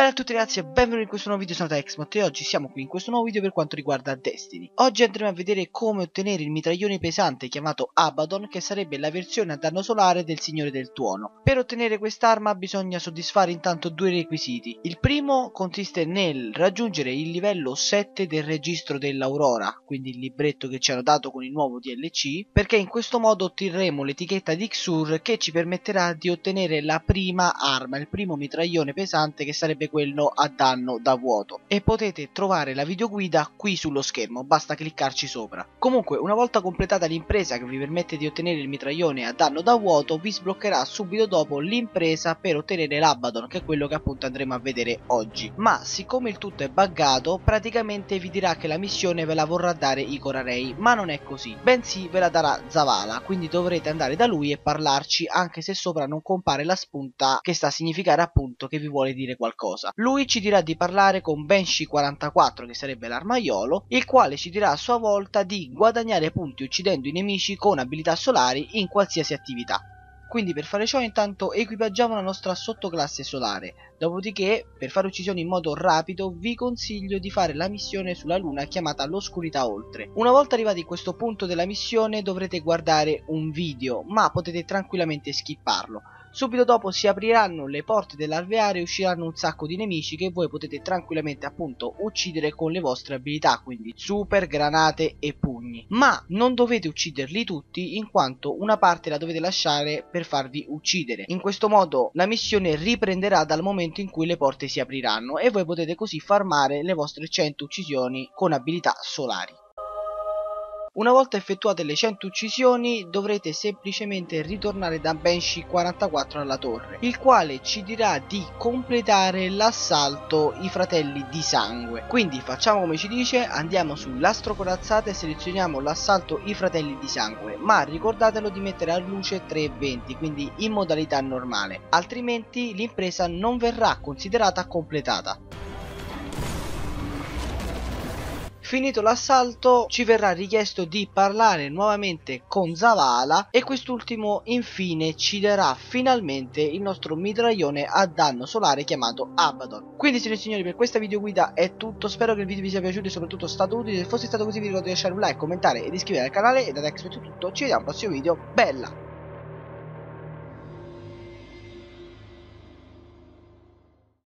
Bella a tutti ragazzi e benvenuti in questo nuovo video, sono Texmot e oggi siamo qui in questo nuovo video per quanto riguarda Destiny. Oggi andremo a vedere come ottenere il mitraglione pesante chiamato Abaddon che sarebbe la versione a danno solare del Signore del Tuono. Per ottenere quest'arma bisogna soddisfare intanto due requisiti. Il primo consiste nel raggiungere il livello 7 del registro dell'Aurora Quindi il libretto che ci hanno dato con il nuovo DLC Perché in questo modo otterremo l'etichetta di Xur che ci permetterà di ottenere la prima arma, il primo mitraglione pesante che sarebbe quello a danno da vuoto e potete trovare la videoguida qui sullo schermo, basta cliccarci sopra. Comunque una volta completata l'impresa che vi permette di ottenere il mitraglione a danno da vuoto vi sbloccherà subito dopo l'impresa per ottenere l'Abaddon che è quello che appunto andremo a vedere oggi. Ma siccome il tutto è buggato praticamente vi dirà che la missione ve la vorrà dare Ikora Rei ma non è così, bensì ve la darà Zavala quindi dovrete andare da lui e parlarci anche se sopra non compare la spunta che sta a significare appunto che vi vuole dire qualcosa cosa. Lui ci dirà di parlare con Banshee 44 che sarebbe l'armaiolo, il quale ci dirà a sua volta di guadagnare punti uccidendo i nemici con abilità solari in qualsiasi attività. Quindi per fare ciò intanto equipaggiamo la nostra sottoclasse solare, dopodiché per fare uccisioni in modo rapido vi consiglio di fare la missione sulla luna chiamata l'oscurità oltre. Una volta arrivati a questo punto della missione dovrete guardare un video, ma potete tranquillamente skipparlo. Subito dopo si apriranno le porte dell'alveare e usciranno un sacco di nemici che voi potete tranquillamente appunto uccidere con le vostre abilità, quindi super, granate e pugni. Ma non dovete ucciderli tutti in quanto una parte la dovete lasciare per farvi uccidere. In questo modo la missione riprenderà dal momento in cui le porte si apriranno e voi potete così farmare le vostre 100 uccisioni con abilità solari. Una volta effettuate le 100 uccisioni dovrete semplicemente ritornare da Banshee 44 alla torre, il quale ci dirà di completare l'assalto i fratelli di sangue. Quindi facciamo come ci dice, andiamo sull'astro corazzata e selezioniamo l'assalto i fratelli di sangue, ma ricordatelo di mettere a luce 320, quindi in modalità normale, altrimenti l'impresa non verrà considerata completata. Finito l'assalto ci verrà richiesto di parlare nuovamente con Zavala e quest'ultimo infine ci darà finalmente il nostro mitraglione a danno solare chiamato Abaddon. Quindi signori e signori per questa videoguida è tutto, spero che il video vi sia piaciuto e soprattutto stato utile, se fosse stato così vi ricordo di lasciare un like, commentare ed iscrivervi al canale e da Dex è tutto, ci vediamo al prossimo video, bella!